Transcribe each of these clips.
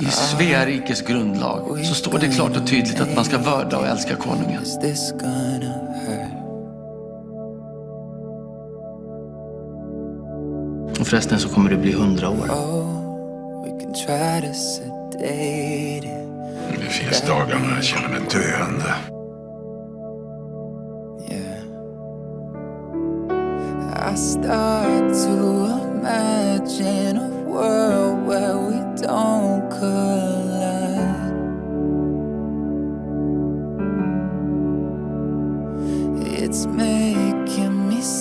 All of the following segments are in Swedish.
I Svea rikes grundlag så står det klart och tydligt att man ska vörda och älska konungen. Och förresten så kommer det bli hundra år. Oh, det finns dagar när jag känner mig döende. I start to imagine a world where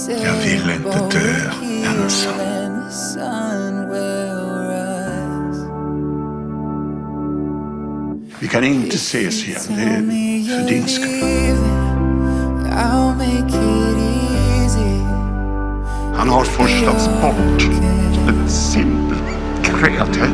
La vilaine teuteur Vi kan inte ses igen, det är för din skull. Han har forslats bort som en simpel kreatör.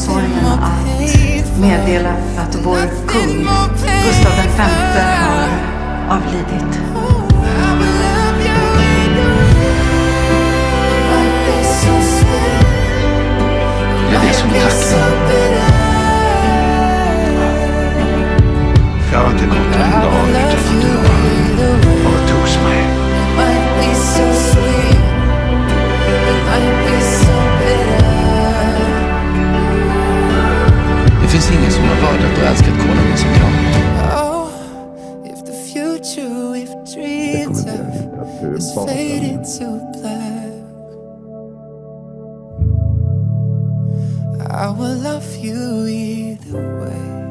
sorgen att meddela att vår kung Gustav V har avlidit. Jag är det som tack. Jag har inte gått en dag utan att du har it's fading to black. I will love you either way.